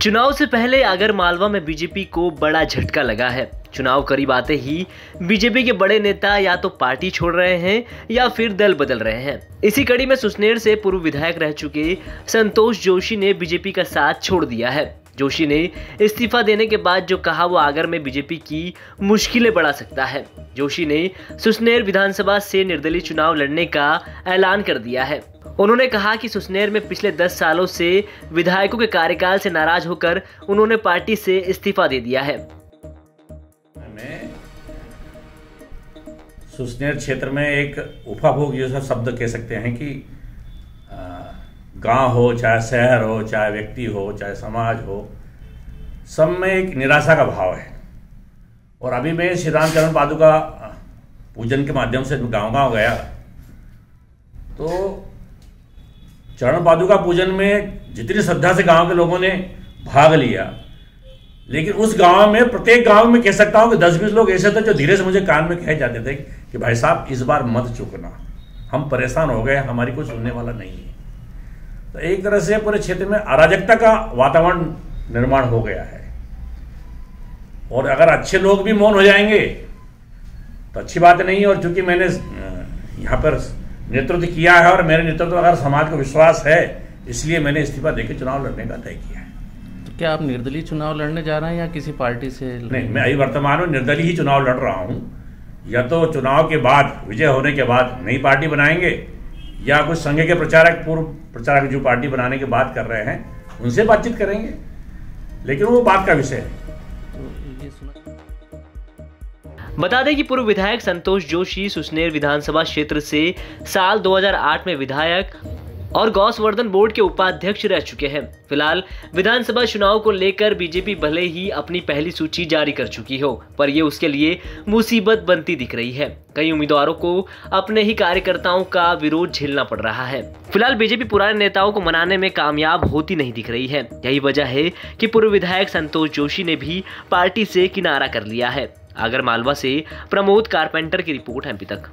चुनाव से पहले आगर मालवा में बीजेपी को बड़ा झटका लगा है। चुनाव करीब आते ही बीजेपी के बड़े नेता या तो पार्टी छोड़ रहे हैं या फिर दल बदल रहे हैं। इसी कड़ी में सुसनेर से पूर्व विधायक रह चुके संतोष जोशी ने बीजेपी का साथ छोड़ दिया है। जोशी ने इस्तीफा देने के बाद जो कहा, वो आगर में बीजेपी की मुश्किलें बढ़ा सकता है। जोशी ने सुसनेर विधानसभा से निर्दलीय चुनाव लड़ने का ऐलान कर दिया है। उन्होंने कहा कि सुसनेर में पिछले 10 सालों से विधायकों के कार्यकाल से नाराज़ होकर उन्होंने पार्टी से इस्तीफा दे दिया है। सुसनेर क्षेत्र में एक उपभोग जैसा शब्द कह सकते हैं कि गाँव हो, चाहे शहर हो, चाहे व्यक्ति हो, चाहे समाज हो, सब में एक निराशा का भाव है। और अभी मैं श्री रामचरण पादुका पूजन के माध्यम से गाँव गाँव गया तो चरण पादुका पूजन में जितनी श्रद्धा से गाँव के लोगों ने भाग लिया, लेकिन उस गाँव में, प्रत्येक गाँव में कह सकता हूँ कि दस बीस लोग ऐसे थे जो धीरे से मुझे कान में कहे जाते थे कि भाई साहब, इस बार मत चुकना। हम परेशान हो गए, हमारी कोई सुनने वाला नहीं है। तो एक तरह से पूरे क्षेत्र में अराजकता का वातावरण निर्माण हो गया है। और अगर अच्छे लोग भी मौन हो जाएँगे तो अच्छी बात नहीं है। और चूँकि मैंने यहाँ पर नेतृत्व किया है और मेरे नेतृत्व अगर समाज को विश्वास है इसलिए मैंने इस्तीफा देकर चुनाव लड़ने का तय किया है। तो क्या आप निर्दलीय चुनाव लड़ने जा रहे हैं या किसी पार्टी से नहीं मैं अभी वर्तमान में निर्दलीय ही चुनाव लड़ रहा हूँ। या तो चुनाव के बाद विजय होने के बाद नई पार्टी बनाएँगे या कुछ संघ के प्रचारक पूर्व प्रचारक जो पार्टी बनाने की बात कर रहे हैं उनसे बातचीत करेंगे। लेकिन वो बात का विषय है। बता दें कि पूर्व विधायक संतोष जोशी सुसनेर विधानसभा क्षेत्र से साल 2008 में विधायक और गौसवर्धन बोर्ड के उपाध्यक्ष रह चुके हैं। फ़िलहाल विधानसभा चुनाव को लेकर बीजेपी भले ही अपनी पहली सूची जारी कर चुकी हो, पर ये उसके लिए मुसीबत बनती दिख रही है। कई उम्मीदवारों को अपने ही कार्यकर्ताओं का विरोध झेलना पड़ रहा है। फ़िलहाल बीजेपी पुराने नेताओं को मनाने में कामयाब होती नहीं दिख रही है। यही वजह है कि पूर्व विधायक संतोष जोशी ने भी पार्टी से किनारा कर लिया है। आगर मालवा से प्रमोद कारपेंटर की रिपोर्ट है एमपी तक।